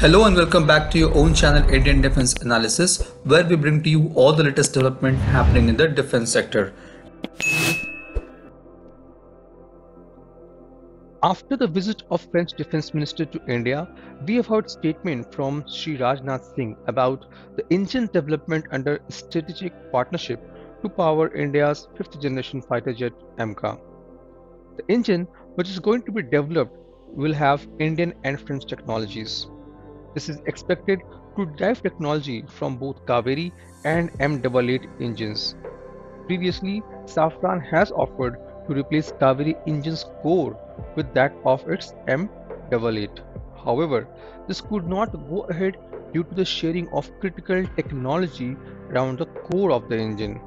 Hello and welcome back to your own channel Indian Defense Analysis where we bring to you all the latest development happening in the defense sector. After the visit of French Defense Minister to India, we have heard statement from Sri Rajnath Singh about the engine development under strategic partnership to power India's fifth generation fighter jet AMCA. The engine, which is going to be developed, will have Indian and French technologies. This is expected to drive technology from both Kaveri and M88 engines. Previously, Safran has offered to replace Kaveri engine's core with that of its M88. However, this could not go ahead due to the sharing of critical technology around the core of the engine.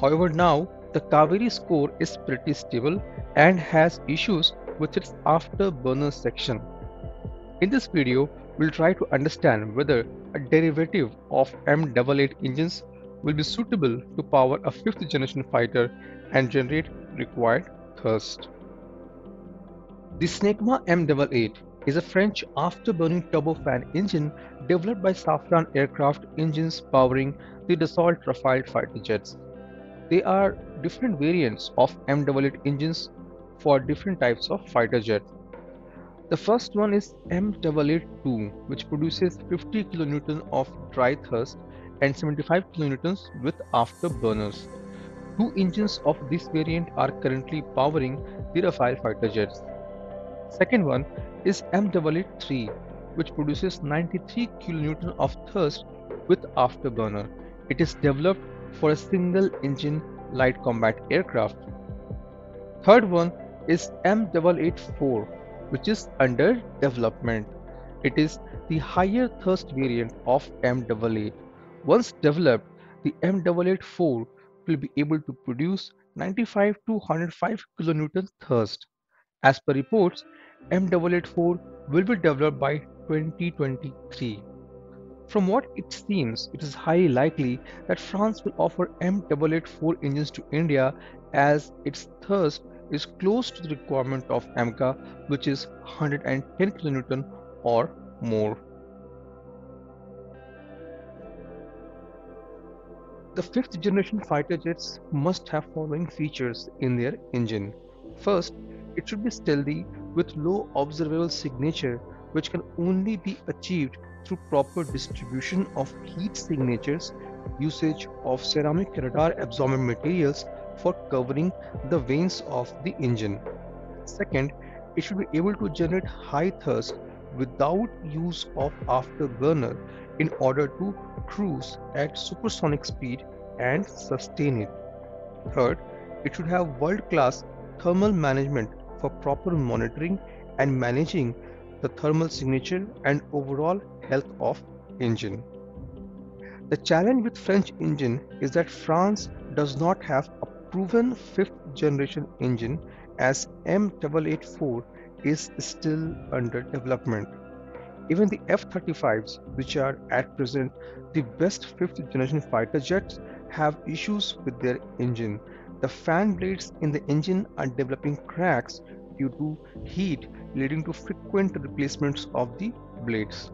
However, now the Kaveri's core is pretty stable and has issues with its afterburner section. In this video, we'll try to understand whether a derivative of M88 engines will be suitable to power a fifth generation fighter and generate required thrust. The Snecma M88 is a French afterburning turbofan engine developed by Safran Aircraft Engines powering the Dassault Rafale fighter jets. There are different variants of M88 engines for different types of fighter jet. The first one is M88-2 which produces 50 kN of dry thrust and 75 kN with afterburners. Two engines of this variant are currently powering the Rafale fighter jets. Second one is M88-3 which produces 93 kN of thrust with afterburner. It is developed for a single engine light combat aircraft. Third one is M88-4 which is under development. It is the higher thrust variant of M88. Once developed, the M88-4 will be able to produce 95 to 105 kN thrust. As per reports, M88-4 will be developed by 2023. From what it seems, it is highly likely that France will offer M88-4 engines to India as its thrust is close to the requirement of AMCA which is 110 kN or more. The fifth generation fighter jets must have following features in their engine. First, it should be stealthy with low observable signature which can only be achieved through proper distribution of heat signatures, usage of ceramic radar absorbent materials for covering the vanes of the engine. Second, it should be able to generate high thrust without use of afterburner in order to cruise at supersonic speed and sustain it. Third, it should have world-class thermal management for proper monitoring and managing the thermal signature and overall health of engine. The challenge with French engine is that France does not have a proven fifth generation engine as M88-4 is still under development. Even the F-35s, which are at present the best fifth generation fighter jets, have issues with their engine. The fan blades in the engine are developing cracks due to heat leading to frequent replacements of the blades.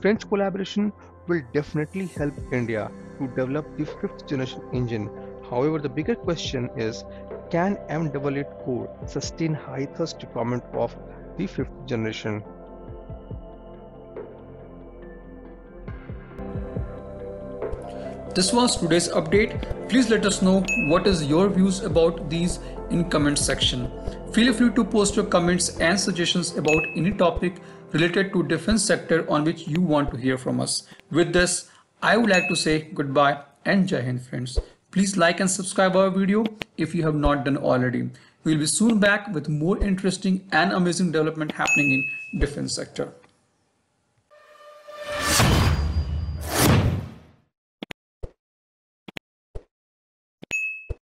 French collaboration will definitely help India to develop the fifth generation engine However, the bigger question is can M88 core sustain high thrust requirement of the fifth generation? This was today's update. Please let us know what is your views about these in comment section. Feel free to post your comments and suggestions about any topic related to defense sector on which you want to hear from us. With this, I would like to say goodbye and Jai Hind friends. Please like and subscribe our video if you have not done already. We'll be soon back with more interesting and amazing development happening in defense sector.